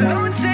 Don't say